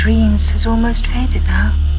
dreams has almost faded now.